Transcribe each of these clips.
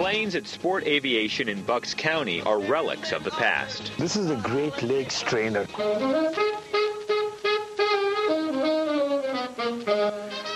planes at Sport Aviation in Bucks County are relics of the past. This is a Great Lakes trainer.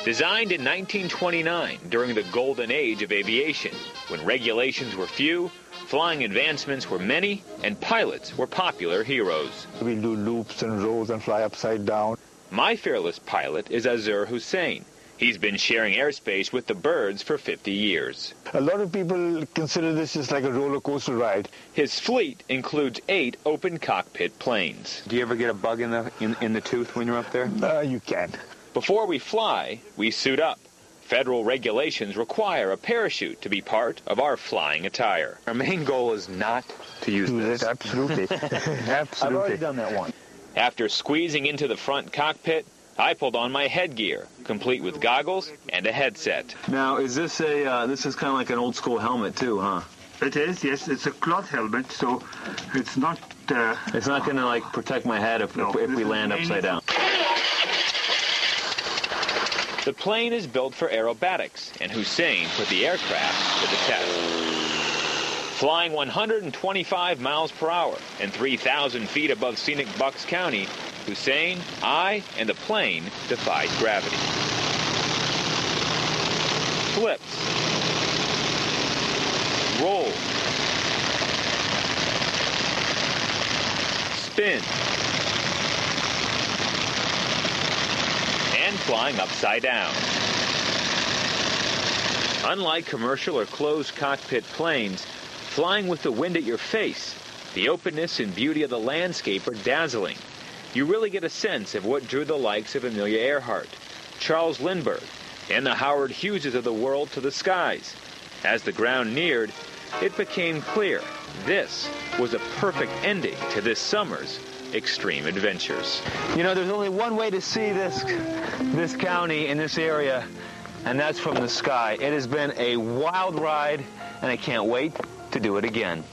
Designed in 1929 during the golden age of aviation, when regulations were few, flying advancements were many, and pilots were popular heroes. We do loops and rolls and fly upside down. My fearless pilot is Azur Hussain. He's been sharing airspace with the birds for 50 years. A lot of people consider this just like a roller coaster ride. His fleet includes eight open cockpit planes. Do you ever get a bug in the in, in the tooth when you're up there? Uh, you can't. Before we fly, we suit up. Federal regulations require a parachute to be part of our flying attire. Our main goal is not to use Do this. this, absolutely. I've absolutely. already done that once. After squeezing into the front cockpit, I pulled on my headgear, complete with goggles and a headset. Now, is this a uh, this is kind of like an old school helmet too, huh? It is, yes. It's a cloth helmet, so it's not. Uh, It's not going to like protect my head if, No, if, if we land upside down. The plane is built for aerobatics, and Hussein put the aircraft to the test. Flying 125 miles per hour and 3,000 feet above scenic Bucks County, Hussein, I, and the plane defied gravity. Flips. Roll. Spin. and flying upside down. Unlike commercial or closed cockpit planes, flying with the wind at your face, the openness and beauty of the landscape are dazzling. You really get a sense of what drew the likes of Amelia Earhart, Charles Lindbergh, and the Howard Hugheses of the world to the skies. As the ground neared, it became clear this was a perfect ending to this summer's extreme adventures. You know, there's only one way to see this this county in this area, and that's from the sky. It has been a wild ride, and I can't wait to do it again.